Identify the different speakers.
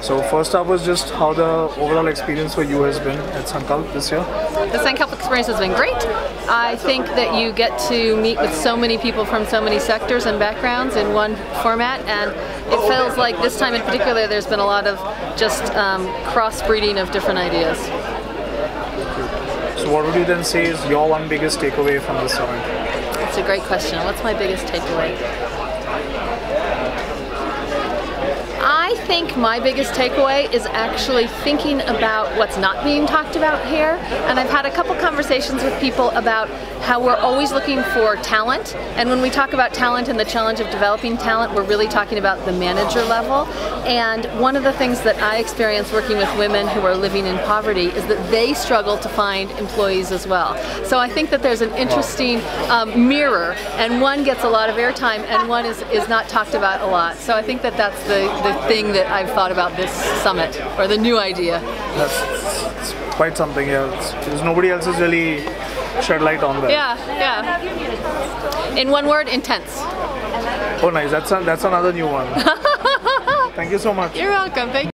Speaker 1: So first up was just how the overall experience for you has been at Sankalp this year.
Speaker 2: The Sankalp experience has been great. I think that you get to meet with so many people from so many sectors and backgrounds in one format, and it feels like this time in particular there's been a lot of just um, crossbreeding of different ideas.
Speaker 1: So what would you then say is your one biggest takeaway from the summit?
Speaker 2: That's a great question. What's my biggest takeaway? I think my biggest takeaway is actually thinking about what's not being talked about here. And I've had a couple conversations with people about how we're always looking for talent. And when we talk about talent and the challenge of developing talent, we're really talking about the manager level. And one of the things that I experience working with women who are living in poverty is that they struggle to find employees as well. So I think that there's an interesting um, mirror, and one gets a lot of airtime, and one is, is not talked about a lot. So I think that that's the, the thing that I've thought about this summit, or the new idea.
Speaker 1: That's it's quite something, yeah. Because nobody else has really shed light on that.
Speaker 2: Yeah, yeah. In one word, intense.
Speaker 1: Oh, nice. That's a, that's another new one. Thank you so much.
Speaker 2: You're welcome. Thank